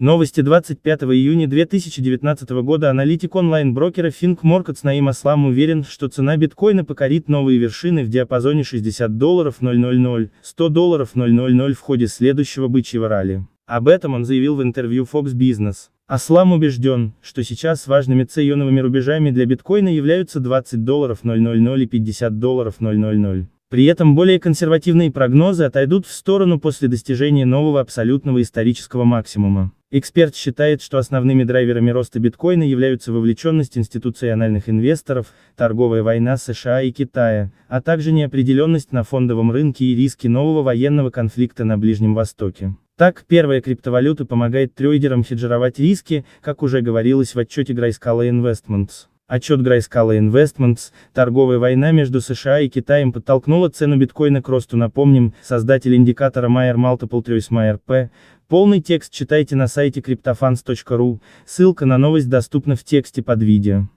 Новости 25 июня 2019 года аналитик онлайн-брокера ThinkMarkets Наим Аслам уверен, что цена биткоина покорит новые вершины в диапазоне 60 долларов 000, 100 долларов 000 в ходе следующего бычьего ралли. Об этом он заявил в интервью Fox Business. Аслам убежден, что сейчас важными C-ионовыми рубежами для биткоина являются 20 долларов 000 и 50 долларов 000. При этом более консервативные прогнозы отойдут в сторону после достижения нового абсолютного исторического максимума. Эксперт считает, что основными драйверами роста биткоина являются вовлеченность институциональных инвесторов, торговая война США и Китая, а также неопределенность на фондовом рынке и риски нового военного конфликта на Ближнем Востоке. Так, первая криптовалюта помогает трейдерам хеджировать риски, как уже говорилось в отчете Grayscale Investments. Отчет Grayscale Investments, торговая война между США и Китаем подтолкнула цену биткоина к росту напомним, создатель индикатора Mayer Multiple Trace Mayer P. Полный текст читайте на сайте cryptofans.ru, ссылка на новость доступна в тексте под видео.